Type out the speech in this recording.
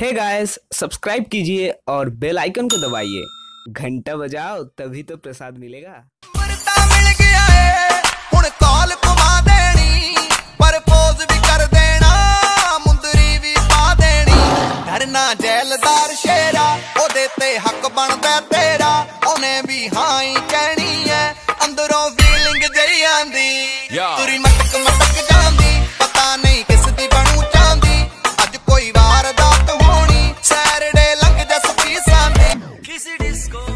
Hey guys subscribe कीजिए और bell icon को दबाइए घंटा बजाओ तभी तो प्रसाद मिलेगा ਵਰਤਾ ਮਿਲ ਗਿਆ ਏ ਹੁਣ ਕਾਲ ਕੁਮਾ ਦੇਣੀ ਪਰਪੋਜ਼ ਵੀ ਕਰ ਦੇਣਾ ਮੁੰਦਰੀ ਵੀ ਪਾ ਦੇਣੀ ਡਰਨਾ ਜੈਲਦਾਰ ਸ਼ੇਰਾ ਉਹਦੇ ਤੇ ਹੱਕ ਬਣਦਾ ਤੇਰਾ ਉਹਨੇ ਵੀ ਹਾਂ ਹੀ ਕਹਿਣੀ ਐ ਅੰਦਰੋਂ ਫੀਲਿੰਗ ਜਈ ਆਂਦੀ Yeah. ਤੁਰੀ ਮਟਕ ਮਟਕ is a disco.